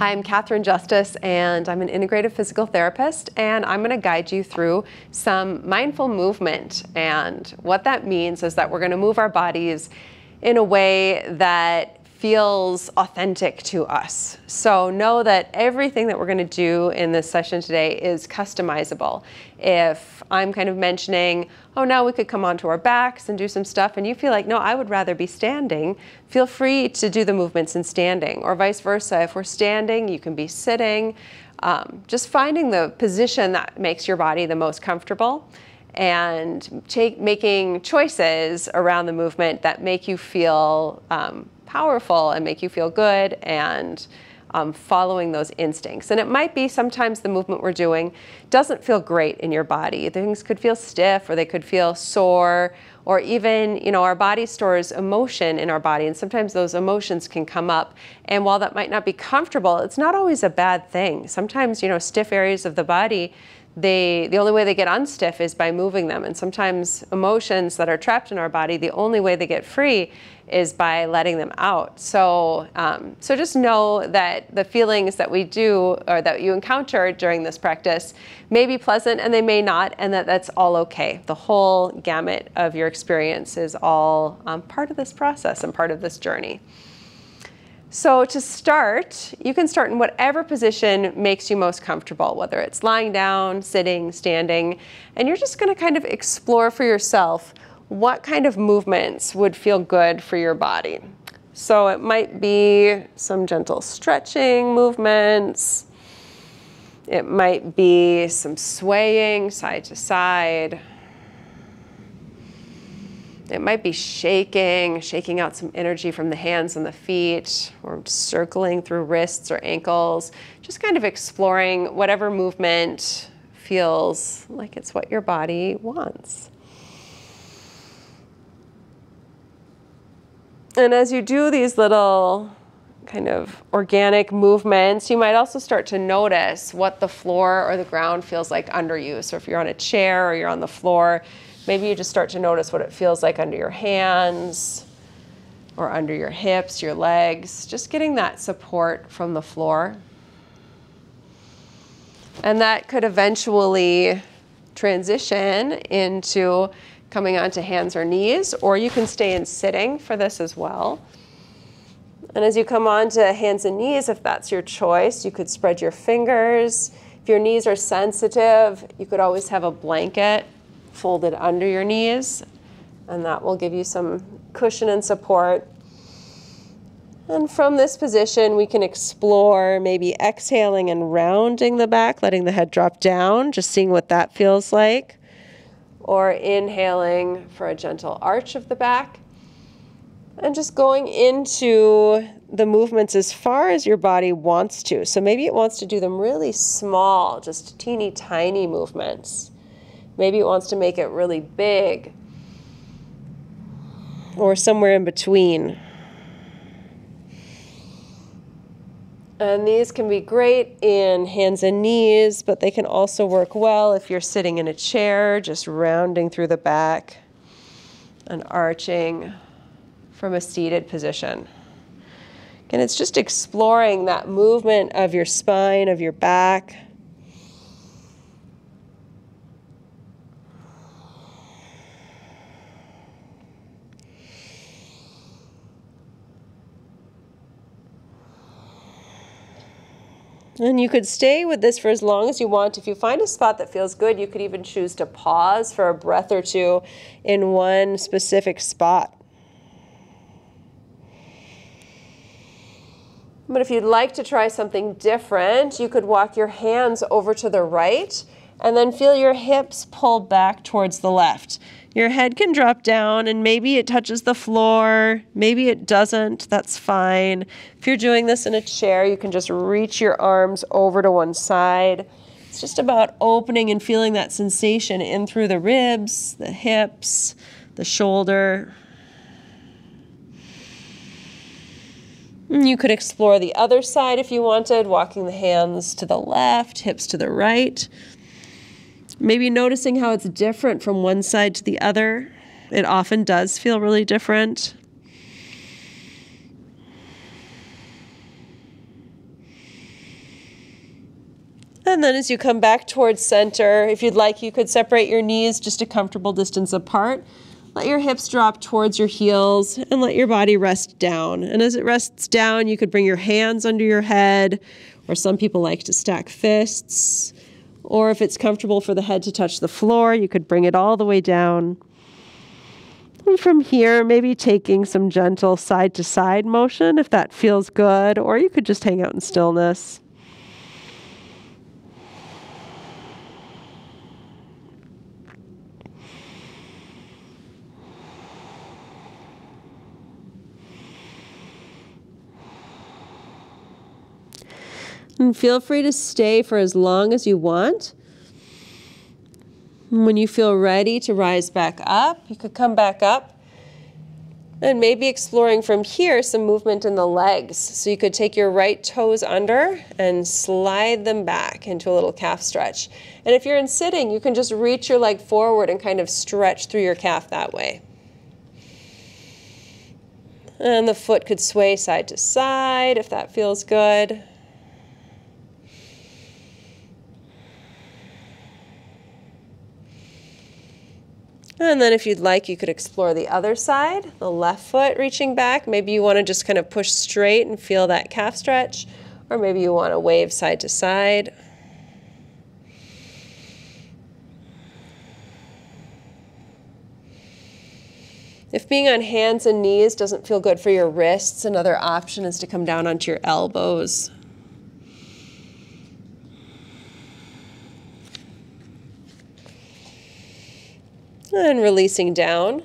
Hi, I'm Catherine Justice, and I'm an integrative physical therapist, and I'm going to guide you through some mindful movement. And what that means is that we're going to move our bodies in a way that feels authentic to us. So know that everything that we're going to do in this session today is customizable. If I'm kind of mentioning, oh, now we could come onto our backs and do some stuff, and you feel like, no, I would rather be standing, feel free to do the movements in standing, or vice versa. If we're standing, you can be sitting. Um, just finding the position that makes your body the most comfortable and take, making choices around the movement that make you feel um, powerful and make you feel good and um, following those instincts. And it might be sometimes the movement we're doing doesn't feel great in your body. Things could feel stiff or they could feel sore or even, you know, our body stores emotion in our body and sometimes those emotions can come up. And while that might not be comfortable, it's not always a bad thing. Sometimes, you know, stiff areas of the body they the only way they get unstiff is by moving them. And sometimes emotions that are trapped in our body the only way they get free is by letting them out. So um, so just know that the feelings that we do or that you encounter during this practice may be pleasant and they may not and that that's all okay. The whole gamut of your experience is all um, part of this process and part of this journey so to start, you can start in whatever position makes you most comfortable, whether it's lying down, sitting, standing, and you're just gonna kind of explore for yourself what kind of movements would feel good for your body. So it might be some gentle stretching movements. It might be some swaying side to side. It might be shaking, shaking out some energy from the hands and the feet, or circling through wrists or ankles, just kind of exploring whatever movement feels like it's what your body wants. And as you do these little kind of organic movements, you might also start to notice what the floor or the ground feels like under you. So if you're on a chair or you're on the floor, Maybe you just start to notice what it feels like under your hands or under your hips, your legs, just getting that support from the floor. And that could eventually transition into coming onto hands or knees, or you can stay in sitting for this as well. And as you come onto hands and knees, if that's your choice, you could spread your fingers. If your knees are sensitive, you could always have a blanket folded under your knees, and that will give you some cushion and support. And from this position, we can explore maybe exhaling and rounding the back, letting the head drop down, just seeing what that feels like. Or inhaling for a gentle arch of the back. And just going into the movements as far as your body wants to. So maybe it wants to do them really small, just teeny tiny movements. Maybe it wants to make it really big or somewhere in between. And these can be great in hands and knees, but they can also work well if you're sitting in a chair, just rounding through the back and arching from a seated position. And it's just exploring that movement of your spine, of your back. And you could stay with this for as long as you want. If you find a spot that feels good, you could even choose to pause for a breath or two in one specific spot. But if you'd like to try something different, you could walk your hands over to the right and then feel your hips pull back towards the left. Your head can drop down and maybe it touches the floor, maybe it doesn't, that's fine. If you're doing this in a chair, you can just reach your arms over to one side. It's just about opening and feeling that sensation in through the ribs, the hips, the shoulder. You could explore the other side if you wanted, walking the hands to the left, hips to the right. Maybe noticing how it's different from one side to the other. It often does feel really different. And then as you come back towards center, if you'd like, you could separate your knees just a comfortable distance apart. Let your hips drop towards your heels and let your body rest down. And as it rests down, you could bring your hands under your head, or some people like to stack fists. Or if it's comfortable for the head to touch the floor, you could bring it all the way down. And from here, maybe taking some gentle side to side motion if that feels good, or you could just hang out in stillness. And feel free to stay for as long as you want. When you feel ready to rise back up, you could come back up and maybe exploring from here some movement in the legs. So you could take your right toes under and slide them back into a little calf stretch. And if you're in sitting, you can just reach your leg forward and kind of stretch through your calf that way. And the foot could sway side to side if that feels good. And then if you'd like, you could explore the other side, the left foot reaching back. Maybe you want to just kind of push straight and feel that calf stretch, or maybe you want to wave side to side. If being on hands and knees doesn't feel good for your wrists, another option is to come down onto your elbows. And releasing down.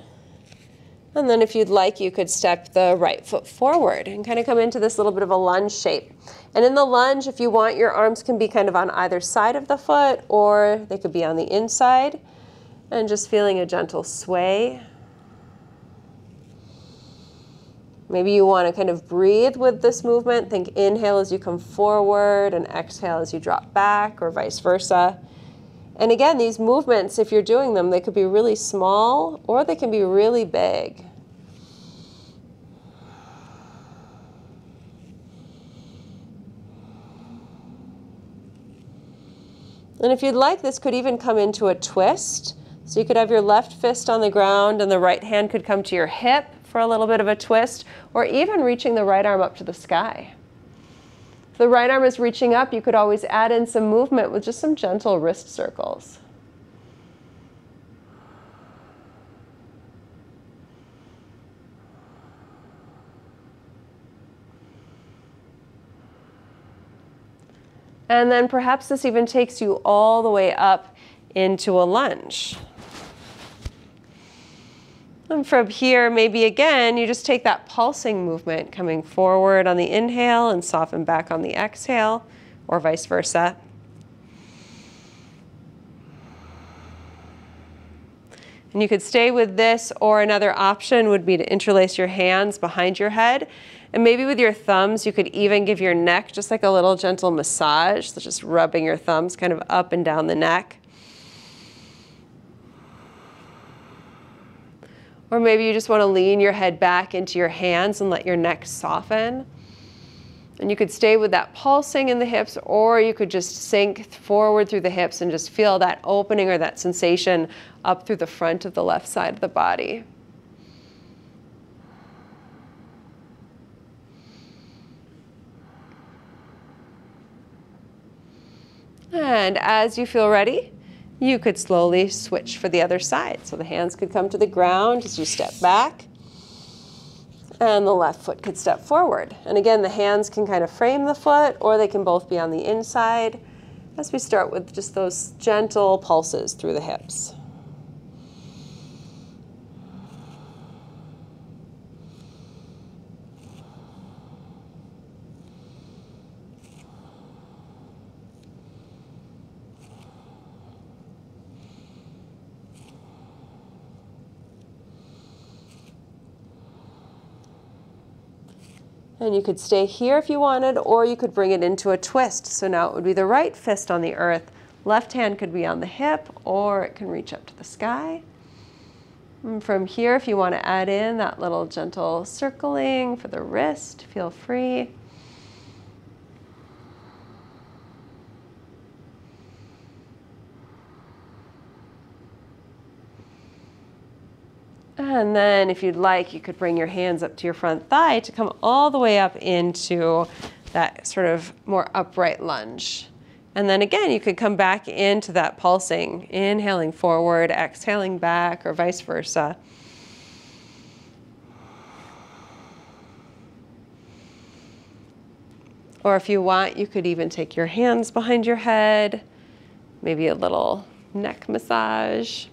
And then if you'd like, you could step the right foot forward and kind of come into this little bit of a lunge shape. And in the lunge, if you want, your arms can be kind of on either side of the foot or they could be on the inside. And just feeling a gentle sway. Maybe you want to kind of breathe with this movement. Think inhale as you come forward and exhale as you drop back or vice versa. And again, these movements, if you're doing them, they could be really small or they can be really big. And if you'd like, this could even come into a twist. So you could have your left fist on the ground and the right hand could come to your hip for a little bit of a twist, or even reaching the right arm up to the sky. The right arm is reaching up, you could always add in some movement with just some gentle wrist circles. And then perhaps this even takes you all the way up into a lunge. And from here, maybe again, you just take that pulsing movement coming forward on the inhale and soften back on the exhale, or vice versa. And you could stay with this, or another option would be to interlace your hands behind your head. And maybe with your thumbs, you could even give your neck just like a little gentle massage. So just rubbing your thumbs kind of up and down the neck. Or maybe you just want to lean your head back into your hands and let your neck soften. And you could stay with that pulsing in the hips, or you could just sink forward through the hips and just feel that opening or that sensation up through the front of the left side of the body. And as you feel ready, you could slowly switch for the other side. So the hands could come to the ground as you step back, and the left foot could step forward. And again, the hands can kind of frame the foot, or they can both be on the inside as we start with just those gentle pulses through the hips. And you could stay here if you wanted, or you could bring it into a twist. So now it would be the right fist on the earth. Left hand could be on the hip, or it can reach up to the sky. And from here, if you want to add in that little gentle circling for the wrist, feel free. And then if you'd like, you could bring your hands up to your front thigh to come all the way up into that sort of more upright lunge. And then again, you could come back into that pulsing, inhaling forward, exhaling back, or vice versa. Or if you want, you could even take your hands behind your head, maybe a little neck massage.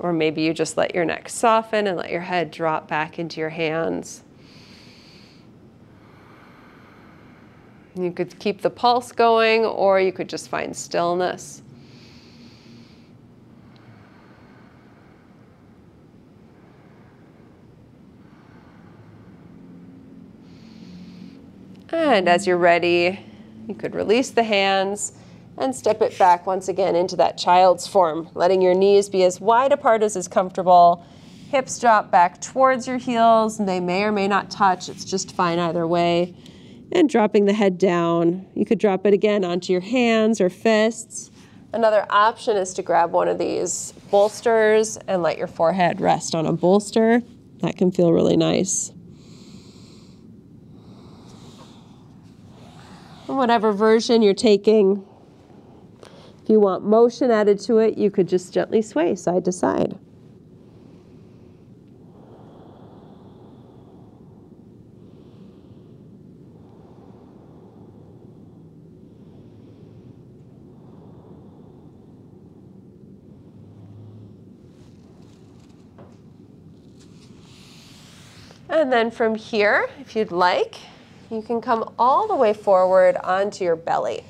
Or maybe you just let your neck soften and let your head drop back into your hands. You could keep the pulse going, or you could just find stillness. And as you're ready, you could release the hands and step it back once again into that child's form, letting your knees be as wide apart as is comfortable. Hips drop back towards your heels, and they may or may not touch. It's just fine either way. And dropping the head down. You could drop it again onto your hands or fists. Another option is to grab one of these bolsters and let your forehead rest on a bolster. That can feel really nice. whatever version you're taking. You want motion added to it, you could just gently sway side to side. And then from here, if you'd like, you can come all the way forward onto your belly,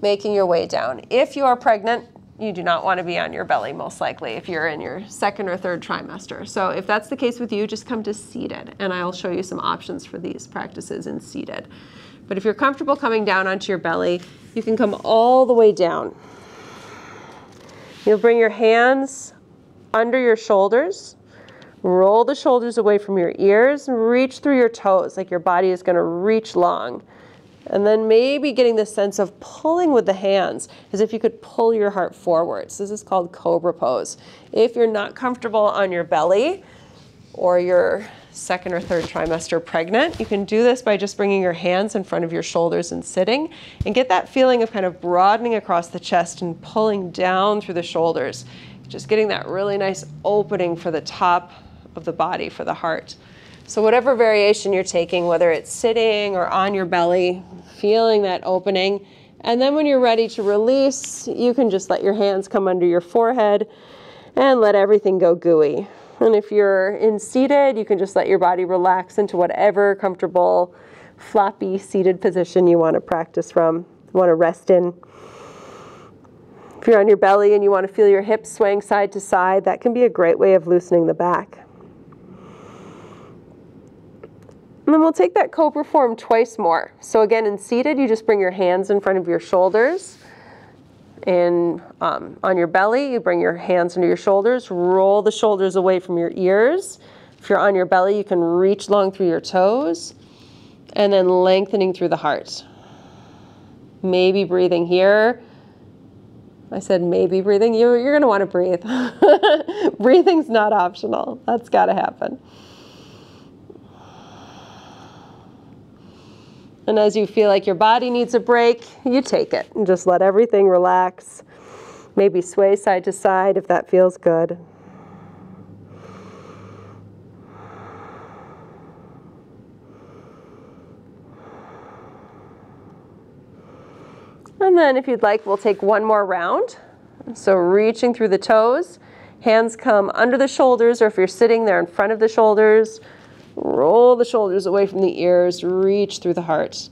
making your way down. If you are pregnant, you do not want to be on your belly, most likely, if you're in your second or third trimester. So if that's the case with you, just come to seated, and I'll show you some options for these practices in seated. But if you're comfortable coming down onto your belly, you can come all the way down. You'll bring your hands under your shoulders Roll the shoulders away from your ears, and reach through your toes like your body is going to reach long. And then maybe getting the sense of pulling with the hands as if you could pull your heart forwards. This is called cobra pose. If you're not comfortable on your belly or you're second or third trimester pregnant, you can do this by just bringing your hands in front of your shoulders and sitting and get that feeling of kind of broadening across the chest and pulling down through the shoulders. Just getting that really nice opening for the top of the body for the heart. So whatever variation you're taking, whether it's sitting or on your belly, feeling that opening. And then when you're ready to release, you can just let your hands come under your forehead and let everything go gooey. And if you're in seated, you can just let your body relax into whatever comfortable, floppy seated position you want to practice from, want to rest in. If you're on your belly and you want to feel your hips swaying side to side, that can be a great way of loosening the back. And then we'll take that cobra form twice more. So again, in seated, you just bring your hands in front of your shoulders. And um, on your belly, you bring your hands under your shoulders, roll the shoulders away from your ears. If you're on your belly, you can reach long through your toes and then lengthening through the heart. Maybe breathing here. I said maybe breathing. You, you're going to want to breathe. Breathing's not optional. That's got to happen. And as you feel like your body needs a break, you take it and just let everything relax. Maybe sway side to side if that feels good. And then if you'd like, we'll take one more round. So reaching through the toes, hands come under the shoulders, or if you're sitting there in front of the shoulders, Roll the shoulders away from the ears, reach through the heart.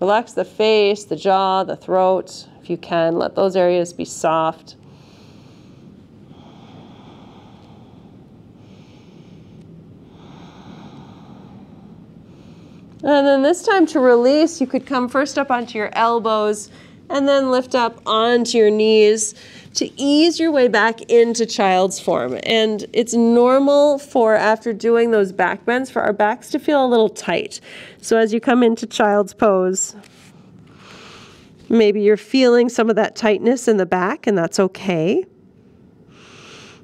Relax the face, the jaw, the throat, if you can. Let those areas be soft. And then this time to release, you could come first up onto your elbows and then lift up onto your knees to ease your way back into child's form. And it's normal for after doing those back bends for our backs to feel a little tight. So as you come into child's pose, maybe you're feeling some of that tightness in the back and that's okay.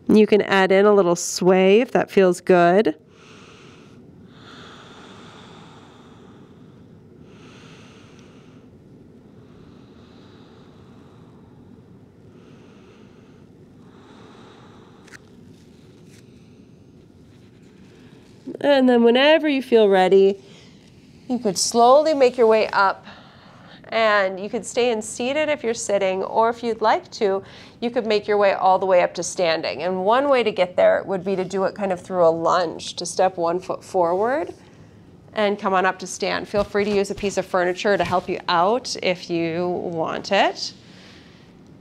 You can add in a little sway if that feels good. And then whenever you feel ready, you could slowly make your way up and you could stay in seated if you're sitting, or if you'd like to, you could make your way all the way up to standing. And one way to get there would be to do it kind of through a lunge, to step one foot forward and come on up to stand. Feel free to use a piece of furniture to help you out if you want it.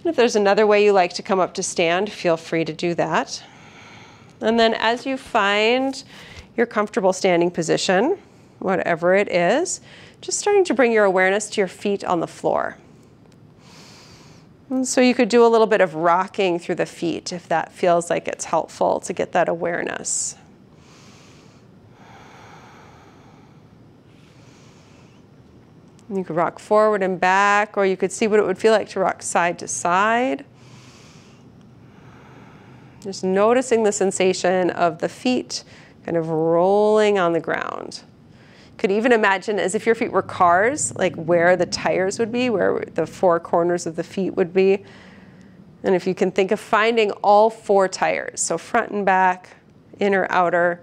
And if there's another way you like to come up to stand, feel free to do that. And then as you find your comfortable standing position, whatever it is, just starting to bring your awareness to your feet on the floor. And so you could do a little bit of rocking through the feet if that feels like it's helpful to get that awareness. You could rock forward and back, or you could see what it would feel like to rock side to side. Just noticing the sensation of the feet kind of rolling on the ground could even imagine as if your feet were cars, like where the tires would be, where the four corners of the feet would be. And if you can think of finding all four tires, so front and back, inner, outer,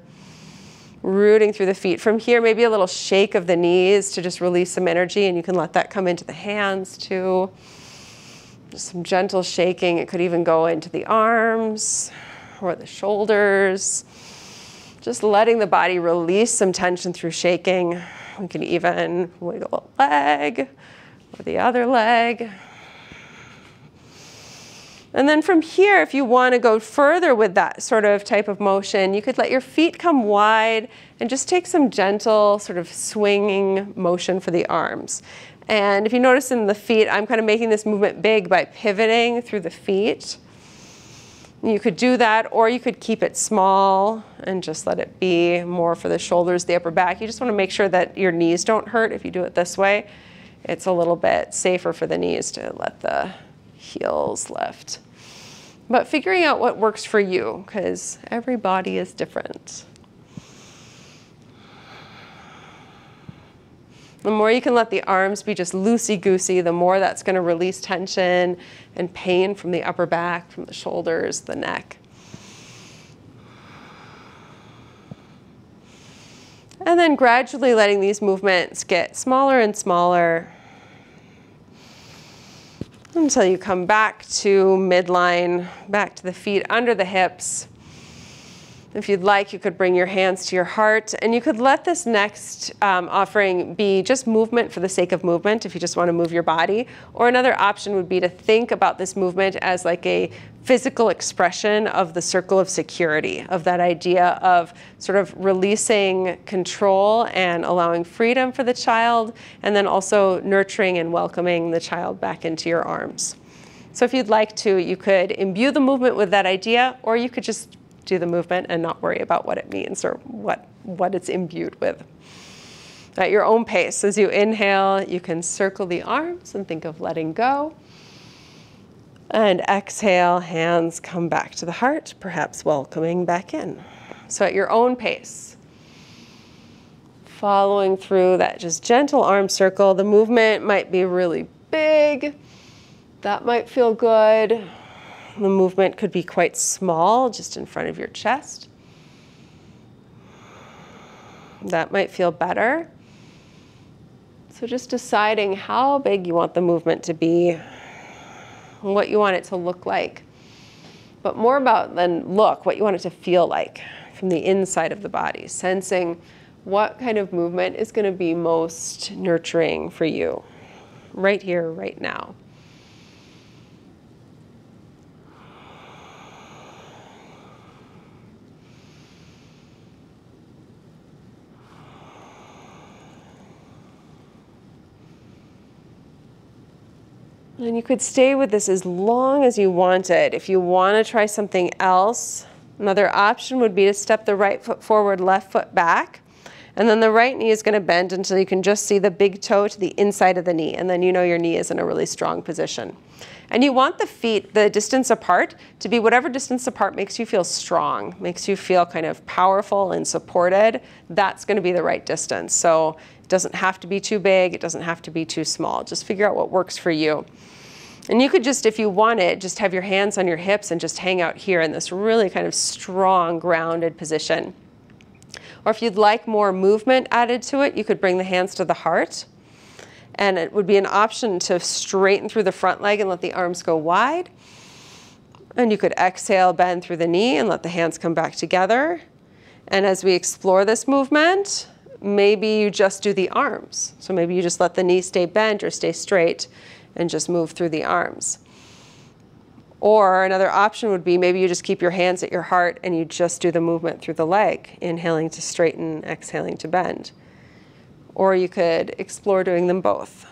rooting through the feet. From here, maybe a little shake of the knees to just release some energy, and you can let that come into the hands too. Just some gentle shaking. It could even go into the arms or the shoulders. Just letting the body release some tension through shaking. We can even wiggle a leg or the other leg. And then from here, if you want to go further with that sort of type of motion, you could let your feet come wide and just take some gentle sort of swinging motion for the arms. And if you notice in the feet, I'm kind of making this movement big by pivoting through the feet. You could do that, or you could keep it small and just let it be more for the shoulders, the upper back. You just want to make sure that your knees don't hurt if you do it this way. It's a little bit safer for the knees to let the heels lift. But figuring out what works for you, because every body is different. The more you can let the arms be just loosey-goosey, the more that's going to release tension and pain from the upper back, from the shoulders, the neck. And then gradually letting these movements get smaller and smaller until you come back to midline, back to the feet under the hips. If you'd like, you could bring your hands to your heart and you could let this next um, offering be just movement for the sake of movement if you just want to move your body. Or another option would be to think about this movement as like a physical expression of the circle of security, of that idea of sort of releasing control and allowing freedom for the child, and then also nurturing and welcoming the child back into your arms. So if you'd like to, you could imbue the movement with that idea, or you could just do the movement and not worry about what it means or what, what it's imbued with. At your own pace, as you inhale, you can circle the arms and think of letting go. And exhale, hands come back to the heart, perhaps welcoming back in. So at your own pace, following through that just gentle arm circle. The movement might be really big. That might feel good. The movement could be quite small, just in front of your chest. That might feel better. So just deciding how big you want the movement to be, what you want it to look like. But more about than look, what you want it to feel like from the inside of the body, sensing what kind of movement is going to be most nurturing for you right here, right now. And you could stay with this as long as you wanted. If you want to try something else, another option would be to step the right foot forward, left foot back. And then the right knee is going to bend until you can just see the big toe to the inside of the knee. And then you know your knee is in a really strong position. And you want the feet, the distance apart, to be whatever distance apart makes you feel strong, makes you feel kind of powerful and supported. That's going to be the right distance. So it doesn't have to be too big, it doesn't have to be too small. Just figure out what works for you. And you could just, if you want it, just have your hands on your hips and just hang out here in this really kind of strong, grounded position. Or if you'd like more movement added to it, you could bring the hands to the heart. And it would be an option to straighten through the front leg and let the arms go wide. And you could exhale, bend through the knee and let the hands come back together. And as we explore this movement, maybe you just do the arms. So maybe you just let the knee stay bent or stay straight and just move through the arms. Or another option would be maybe you just keep your hands at your heart and you just do the movement through the leg, inhaling to straighten, exhaling to bend. Or you could explore doing them both.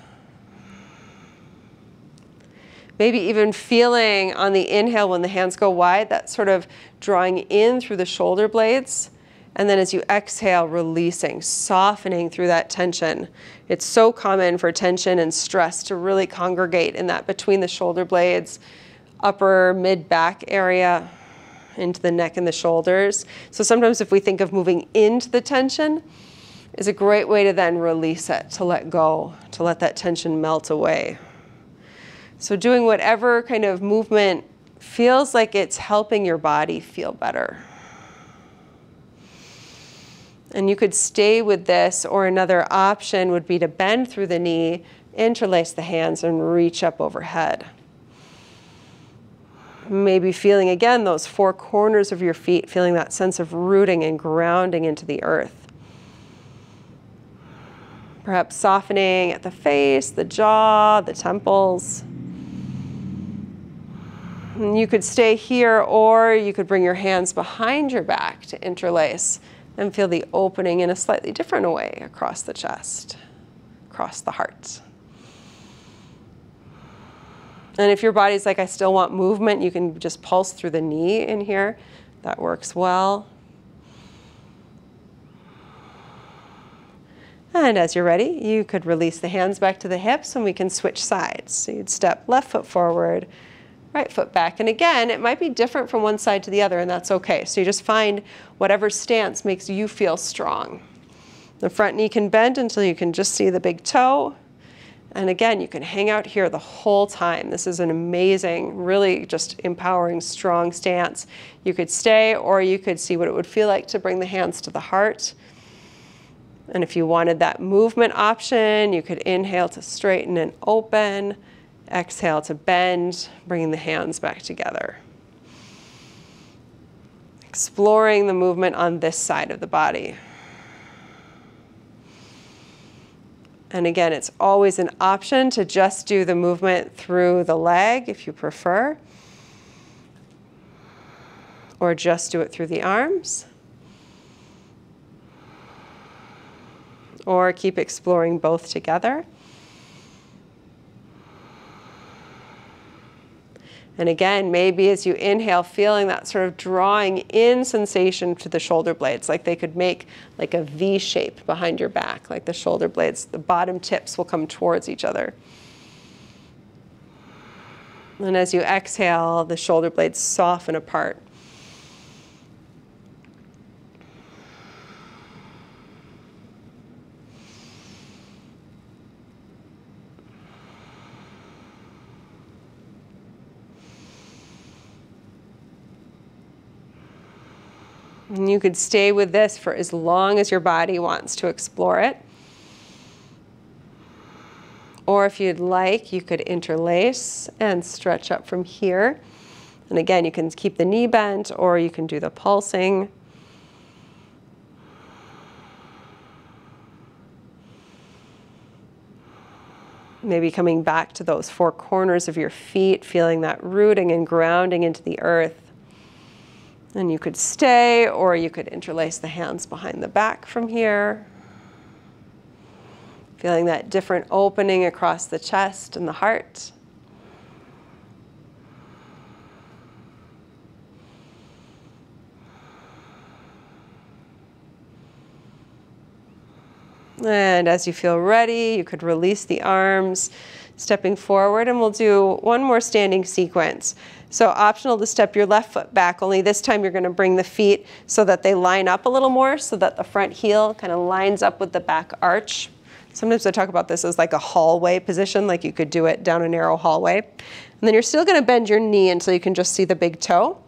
Maybe even feeling on the inhale when the hands go wide, that sort of drawing in through the shoulder blades and then as you exhale, releasing, softening through that tension. It's so common for tension and stress to really congregate in that between the shoulder blades, upper mid back area, into the neck and the shoulders. So sometimes if we think of moving into the tension, is a great way to then release it, to let go, to let that tension melt away. So doing whatever kind of movement feels like it's helping your body feel better. And you could stay with this, or another option would be to bend through the knee, interlace the hands, and reach up overhead. Maybe feeling again those four corners of your feet, feeling that sense of rooting and grounding into the earth. Perhaps softening at the face, the jaw, the temples. You could stay here, or you could bring your hands behind your back to interlace and feel the opening in a slightly different way across the chest, across the heart. And if your body's like, I still want movement, you can just pulse through the knee in here. That works well. And as you're ready, you could release the hands back to the hips and we can switch sides. So you'd step left foot forward, right foot back. And again, it might be different from one side to the other, and that's okay. So you just find whatever stance makes you feel strong. The front knee can bend until you can just see the big toe. And again, you can hang out here the whole time. This is an amazing, really just empowering, strong stance. You could stay or you could see what it would feel like to bring the hands to the heart. And if you wanted that movement option, you could inhale to straighten and open. Exhale to bend, bringing the hands back together. Exploring the movement on this side of the body. And again, it's always an option to just do the movement through the leg if you prefer, or just do it through the arms. Or keep exploring both together. And again, maybe as you inhale, feeling that sort of drawing in sensation to the shoulder blades, like they could make like a V shape behind your back, like the shoulder blades, the bottom tips will come towards each other. And as you exhale, the shoulder blades soften apart. And you could stay with this for as long as your body wants to explore it. Or if you'd like, you could interlace and stretch up from here. And again, you can keep the knee bent or you can do the pulsing. Maybe coming back to those four corners of your feet, feeling that rooting and grounding into the earth. And you could stay or you could interlace the hands behind the back from here. Feeling that different opening across the chest and the heart. And as you feel ready, you could release the arms, stepping forward, and we'll do one more standing sequence. So optional to step your left foot back, only this time you're gonna bring the feet so that they line up a little more so that the front heel kind of lines up with the back arch. Sometimes I talk about this as like a hallway position, like you could do it down a narrow hallway. And then you're still gonna bend your knee until you can just see the big toe.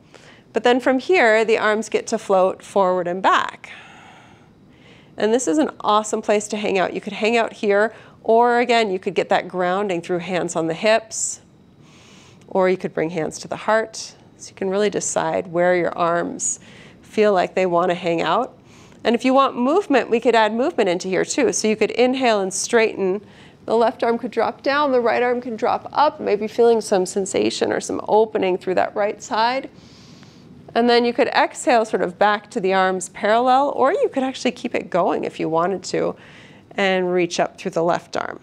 But then from here, the arms get to float forward and back. And this is an awesome place to hang out. You could hang out here, or again, you could get that grounding through hands on the hips, or you could bring hands to the heart. So you can really decide where your arms feel like they want to hang out. And if you want movement, we could add movement into here too. So you could inhale and straighten. The left arm could drop down, the right arm can drop up, maybe feeling some sensation or some opening through that right side. And then you could exhale sort of back to the arms parallel, or you could actually keep it going if you wanted to and reach up through the left arm.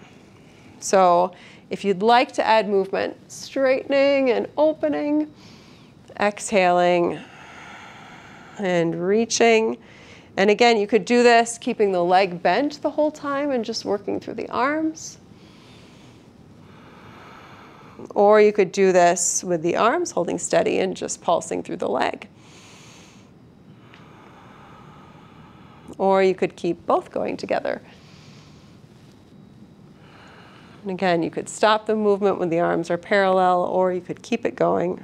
So if you'd like to add movement, straightening and opening, exhaling and reaching. And again, you could do this keeping the leg bent the whole time and just working through the arms. Or you could do this with the arms holding steady and just pulsing through the leg. Or you could keep both going together. And again, you could stop the movement when the arms are parallel, or you could keep it going.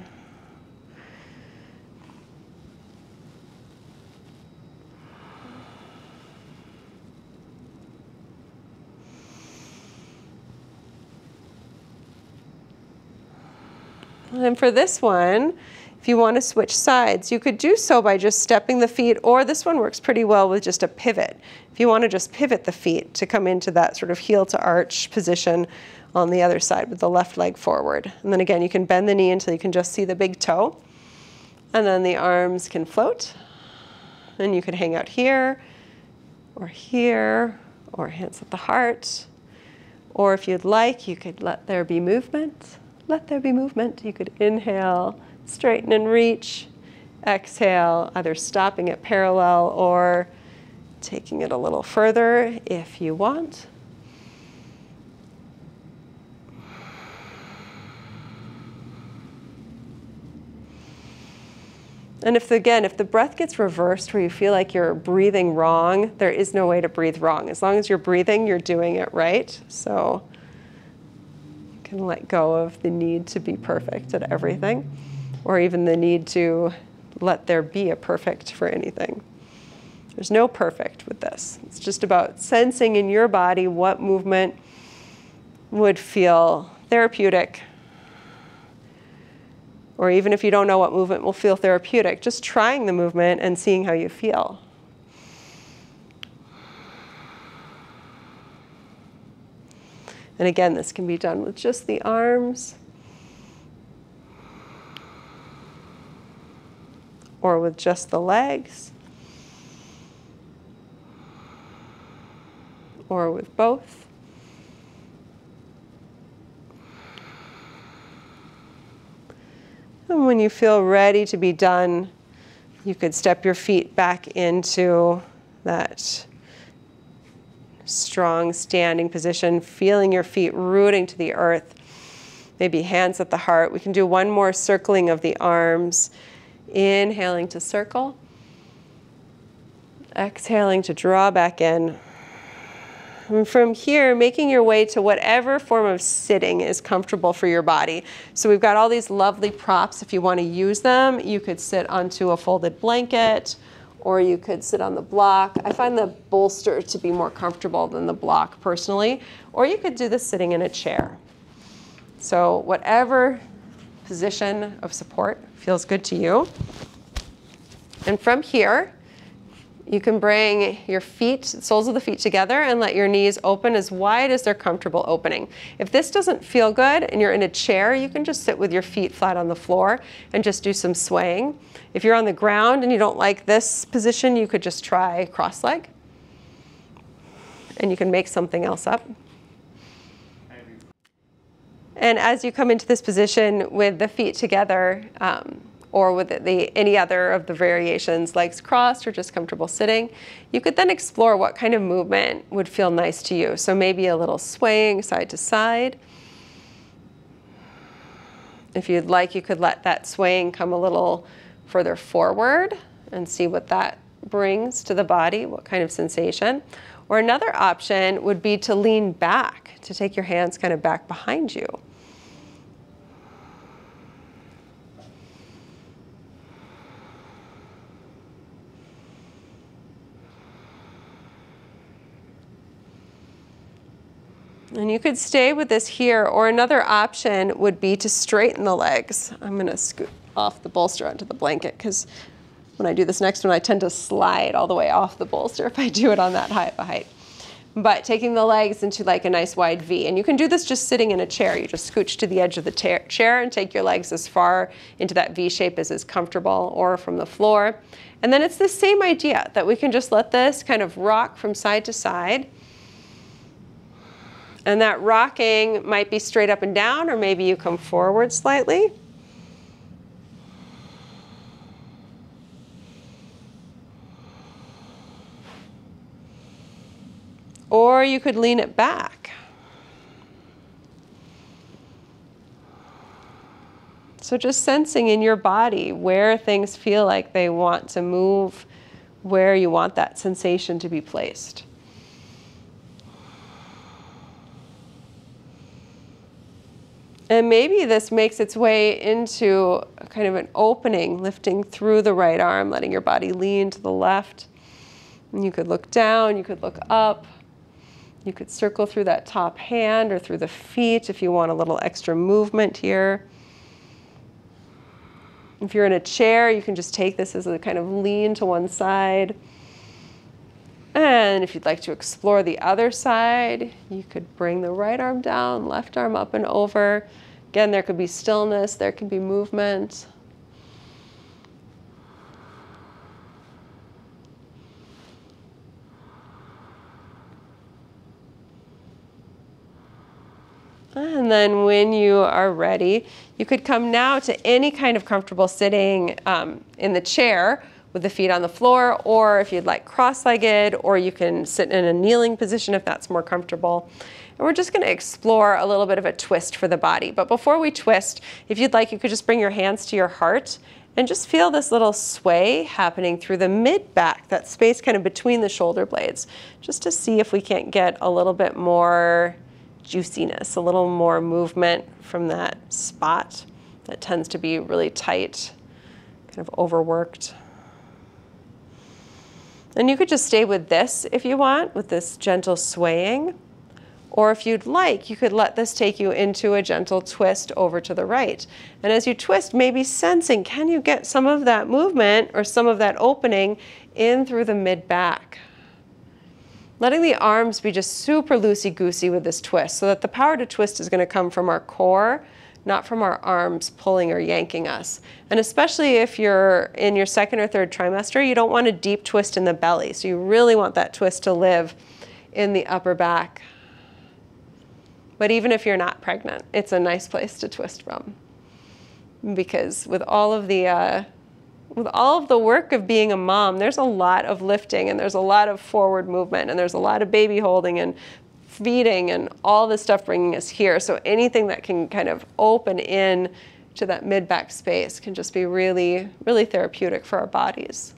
And for this one, if you want to switch sides, you could do so by just stepping the feet, or this one works pretty well with just a pivot. If you want to just pivot the feet to come into that sort of heel to arch position on the other side with the left leg forward. And then again, you can bend the knee until you can just see the big toe. And then the arms can float. And you could hang out here, or here, or hands at the heart. Or if you'd like, you could let there be movement let there be movement. You could inhale, straighten and reach. Exhale, either stopping it parallel or taking it a little further if you want. And if, again, if the breath gets reversed where you feel like you're breathing wrong, there is no way to breathe wrong. As long as you're breathing, you're doing it right. So you can let go of the need to be perfect at everything, or even the need to let there be a perfect for anything. There's no perfect with this. It's just about sensing in your body what movement would feel therapeutic. Or even if you don't know what movement will feel therapeutic, just trying the movement and seeing how you feel. And again, this can be done with just the arms or with just the legs or with both. And when you feel ready to be done, you could step your feet back into that strong standing position, feeling your feet rooting to the earth. Maybe hands at the heart. We can do one more circling of the arms. Inhaling to circle. Exhaling to draw back in. And from here, making your way to whatever form of sitting is comfortable for your body. So we've got all these lovely props. If you want to use them, you could sit onto a folded blanket or you could sit on the block. I find the bolster to be more comfortable than the block personally, or you could do this sitting in a chair. So whatever position of support feels good to you. And from here, you can bring your feet, soles of the feet together and let your knees open as wide as they're comfortable opening. If this doesn't feel good and you're in a chair, you can just sit with your feet flat on the floor and just do some swaying. If you're on the ground and you don't like this position, you could just try cross leg. And you can make something else up. And as you come into this position with the feet together, um, or with the, any other of the variations, legs crossed or just comfortable sitting, you could then explore what kind of movement would feel nice to you. So maybe a little swaying side to side. If you'd like, you could let that swaying come a little further forward and see what that brings to the body, what kind of sensation. Or another option would be to lean back, to take your hands kind of back behind you. And you could stay with this here, or another option would be to straighten the legs. I'm gonna scoot off the bolster onto the blanket because when I do this next one, I tend to slide all the way off the bolster if I do it on that high of a height. But taking the legs into like a nice wide V. And you can do this just sitting in a chair. You just scooch to the edge of the chair and take your legs as far into that V shape as is comfortable or from the floor. And then it's the same idea that we can just let this kind of rock from side to side and that rocking might be straight up and down, or maybe you come forward slightly. Or you could lean it back. So just sensing in your body where things feel like they want to move, where you want that sensation to be placed. And maybe this makes its way into kind of an opening, lifting through the right arm, letting your body lean to the left. And you could look down, you could look up. You could circle through that top hand or through the feet if you want a little extra movement here. If you're in a chair, you can just take this as a kind of lean to one side. And if you'd like to explore the other side, you could bring the right arm down, left arm up and over. Again, there could be stillness, there could be movement. And then when you are ready, you could come now to any kind of comfortable sitting um, in the chair with the feet on the floor, or if you'd like cross-legged, or you can sit in a kneeling position if that's more comfortable. And we're just gonna explore a little bit of a twist for the body. But before we twist, if you'd like, you could just bring your hands to your heart and just feel this little sway happening through the mid-back, that space kind of between the shoulder blades, just to see if we can't get a little bit more juiciness, a little more movement from that spot that tends to be really tight, kind of overworked. And you could just stay with this if you want, with this gentle swaying. Or if you'd like, you could let this take you into a gentle twist over to the right. And as you twist, maybe sensing, can you get some of that movement or some of that opening in through the mid-back? Letting the arms be just super loosey-goosey with this twist so that the power to twist is gonna come from our core not from our arms pulling or yanking us. And especially if you're in your second or third trimester, you don't want a deep twist in the belly. So you really want that twist to live in the upper back. But even if you're not pregnant, it's a nice place to twist from. Because with all of the uh, with all of the work of being a mom, there's a lot of lifting and there's a lot of forward movement and there's a lot of baby holding and feeding and all this stuff bringing us here. So anything that can kind of open in to that mid-back space can just be really, really therapeutic for our bodies.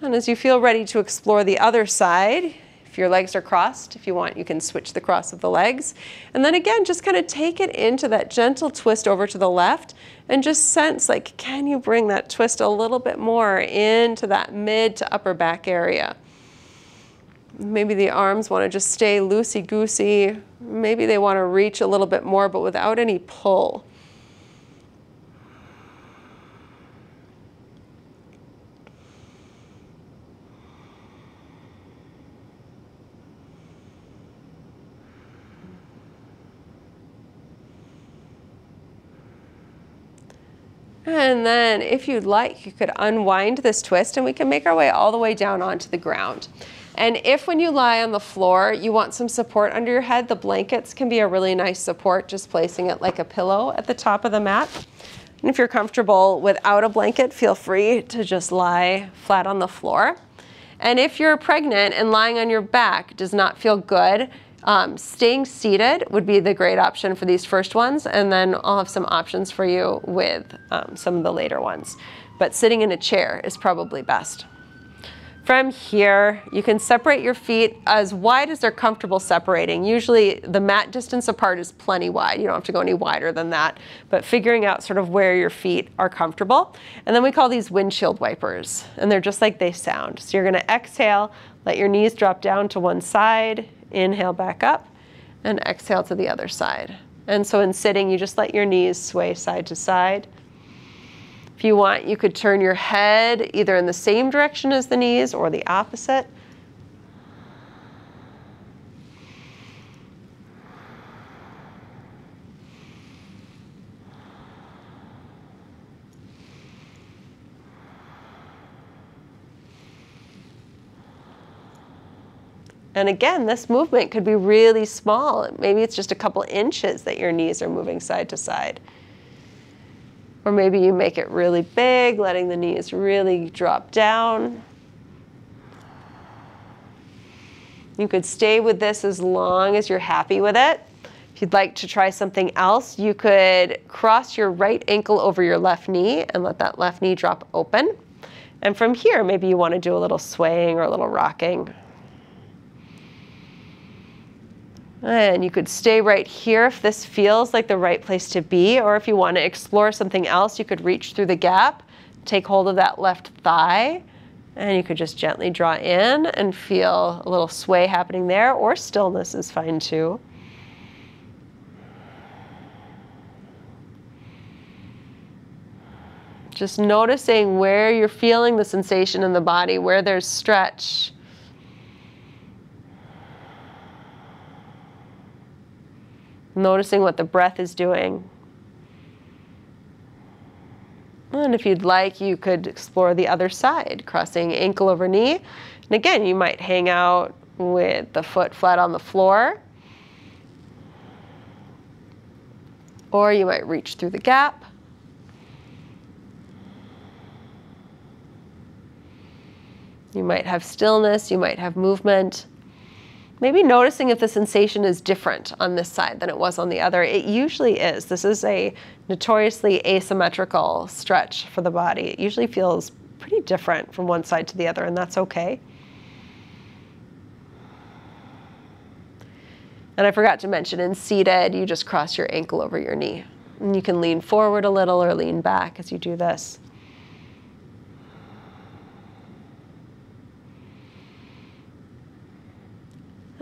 And as you feel ready to explore the other side, if your legs are crossed, if you want, you can switch the cross of the legs. And then again, just kind of take it into that gentle twist over to the left and just sense like, can you bring that twist a little bit more into that mid to upper back area? Maybe the arms want to just stay loosey-goosey. Maybe they want to reach a little bit more, but without any pull. And then if you'd like, you could unwind this twist and we can make our way all the way down onto the ground. And if when you lie on the floor, you want some support under your head, the blankets can be a really nice support, just placing it like a pillow at the top of the mat. And if you're comfortable without a blanket, feel free to just lie flat on the floor. And if you're pregnant and lying on your back does not feel good, um, staying seated would be the great option for these first ones, and then I'll have some options for you with um, some of the later ones. But sitting in a chair is probably best. From here, you can separate your feet as wide as they're comfortable separating. Usually the mat distance apart is plenty wide. You don't have to go any wider than that, but figuring out sort of where your feet are comfortable. And then we call these windshield wipers, and they're just like they sound. So you're gonna exhale, let your knees drop down to one side, inhale back up, and exhale to the other side. And so in sitting, you just let your knees sway side to side. If you want, you could turn your head either in the same direction as the knees or the opposite. And again, this movement could be really small. Maybe it's just a couple inches that your knees are moving side to side. Or maybe you make it really big, letting the knees really drop down. You could stay with this as long as you're happy with it. If you'd like to try something else, you could cross your right ankle over your left knee and let that left knee drop open. And from here, maybe you want to do a little swaying or a little rocking. And you could stay right here if this feels like the right place to be, or if you want to explore something else, you could reach through the gap, take hold of that left thigh, and you could just gently draw in and feel a little sway happening there, or stillness is fine too. Just noticing where you're feeling the sensation in the body, where there's stretch. Noticing what the breath is doing. And if you'd like, you could explore the other side, crossing ankle over knee. And again, you might hang out with the foot flat on the floor. Or you might reach through the gap. You might have stillness, you might have movement. Maybe noticing if the sensation is different on this side than it was on the other. It usually is. This is a notoriously asymmetrical stretch for the body. It usually feels pretty different from one side to the other, and that's okay. And I forgot to mention, in seated, you just cross your ankle over your knee. And you can lean forward a little or lean back as you do this.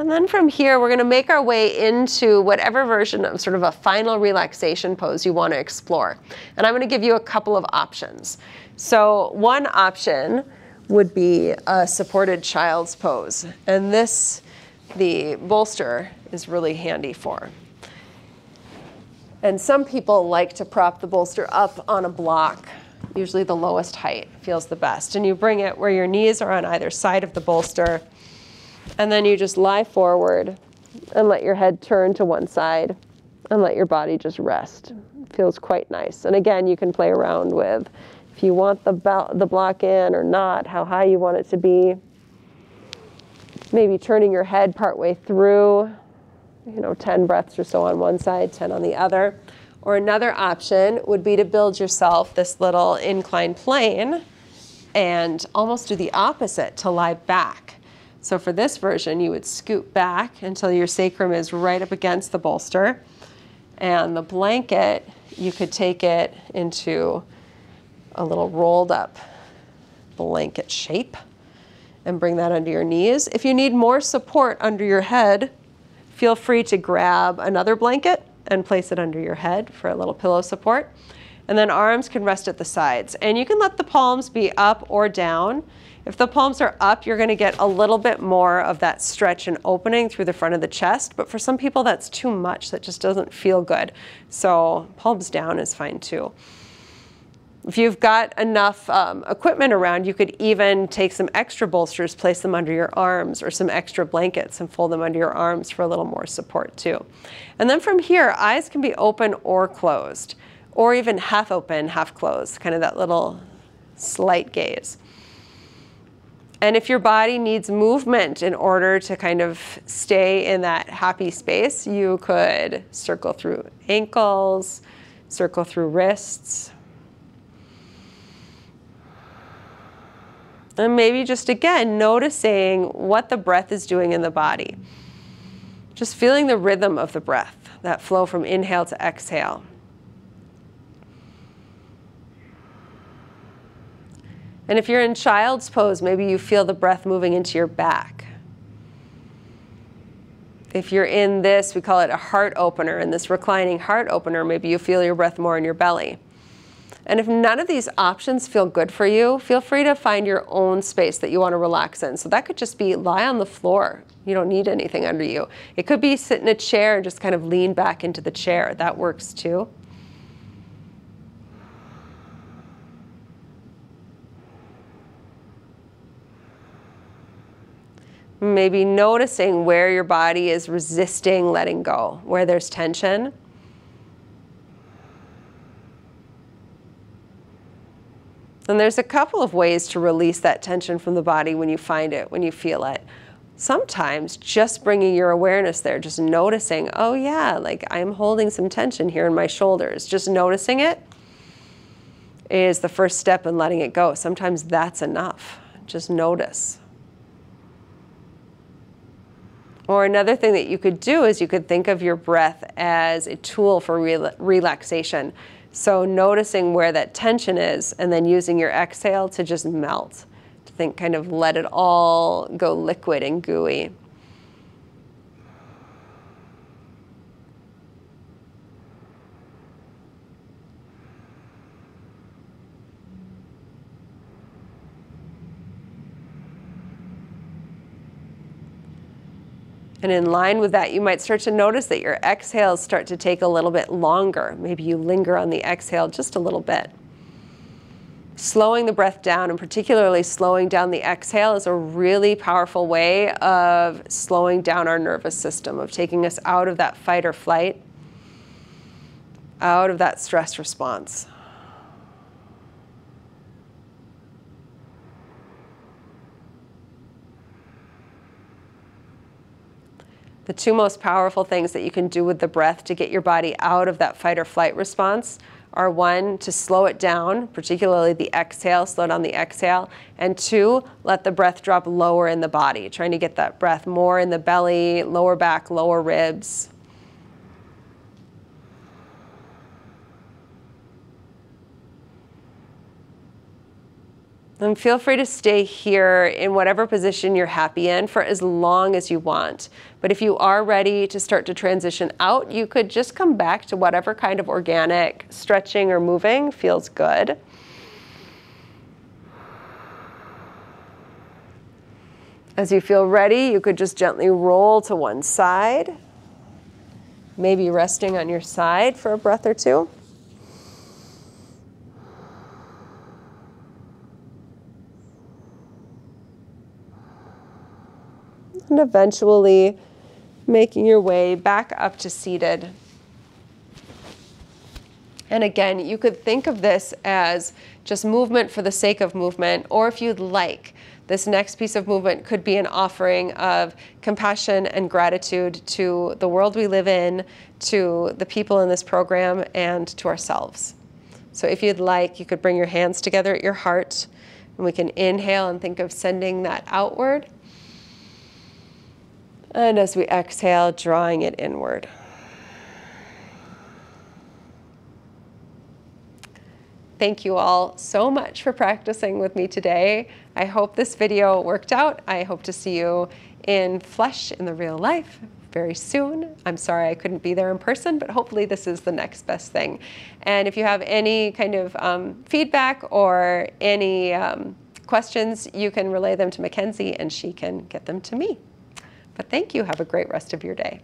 And then from here, we're going to make our way into whatever version of sort of a final relaxation pose you want to explore. And I'm going to give you a couple of options. So one option would be a supported child's pose. And this, the bolster, is really handy for. And some people like to prop the bolster up on a block. Usually the lowest height feels the best. And you bring it where your knees are on either side of the bolster and then you just lie forward and let your head turn to one side and let your body just rest. It feels quite nice. And again, you can play around with if you want the, the block in or not, how high you want it to be. Maybe turning your head partway through, you know, 10 breaths or so on one side, 10 on the other. Or another option would be to build yourself this little inclined plane and almost do the opposite, to lie back. So for this version, you would scoot back until your sacrum is right up against the bolster. And the blanket, you could take it into a little rolled up blanket shape and bring that under your knees. If you need more support under your head, feel free to grab another blanket and place it under your head for a little pillow support. And then arms can rest at the sides. And you can let the palms be up or down. If the palms are up, you're gonna get a little bit more of that stretch and opening through the front of the chest, but for some people that's too much, that just doesn't feel good. So palms down is fine too. If you've got enough um, equipment around, you could even take some extra bolsters, place them under your arms, or some extra blankets and fold them under your arms for a little more support too. And then from here, eyes can be open or closed. or even half open, half closed, kind of that little slight gaze. And if your body needs movement in order to kind of stay in that happy space, you could circle through ankles, circle through wrists. And maybe just again, noticing what the breath is doing in the body. Just feeling the rhythm of the breath, that flow from inhale to exhale. And if you're in child's pose, maybe you feel the breath moving into your back. If you're in this, we call it a heart opener, in this reclining heart opener, maybe you feel your breath more in your belly. And if none of these options feel good for you, feel free to find your own space that you want to relax in. So that could just be lie on the floor. You don't need anything under you. It could be sit in a chair and just kind of lean back into the chair. That works too. Maybe noticing where your body is resisting letting go, where there's tension. And there's a couple of ways to release that tension from the body when you find it, when you feel it. Sometimes just bringing your awareness there, just noticing, oh yeah, like I'm holding some tension here in my shoulders. Just noticing it is the first step in letting it go. Sometimes that's enough. Just notice. Or another thing that you could do is you could think of your breath as a tool for re relaxation. So noticing where that tension is and then using your exhale to just melt. To think kind of let it all go liquid and gooey. And in line with that, you might start to notice that your exhales start to take a little bit longer. Maybe you linger on the exhale just a little bit. Slowing the breath down, and particularly slowing down the exhale, is a really powerful way of slowing down our nervous system, of taking us out of that fight or flight, out of that stress response. The two most powerful things that you can do with the breath to get your body out of that fight or flight response are one, to slow it down, particularly the exhale, slow down the exhale, and two, let the breath drop lower in the body, trying to get that breath more in the belly, lower back, lower ribs. And feel free to stay here in whatever position you're happy in for as long as you want. But if you are ready to start to transition out, you could just come back to whatever kind of organic stretching or moving feels good. As you feel ready, you could just gently roll to one side, maybe resting on your side for a breath or two. Eventually making your way back up to seated. And again, you could think of this as just movement for the sake of movement, or if you'd like, this next piece of movement could be an offering of compassion and gratitude to the world we live in, to the people in this program, and to ourselves. So if you'd like, you could bring your hands together at your heart, and we can inhale and think of sending that outward. And as we exhale, drawing it inward. Thank you all so much for practicing with me today. I hope this video worked out. I hope to see you in flesh in the real life very soon. I'm sorry I couldn't be there in person, but hopefully this is the next best thing. And if you have any kind of um, feedback or any um, questions, you can relay them to Mackenzie and she can get them to me. But thank you. Have a great rest of your day.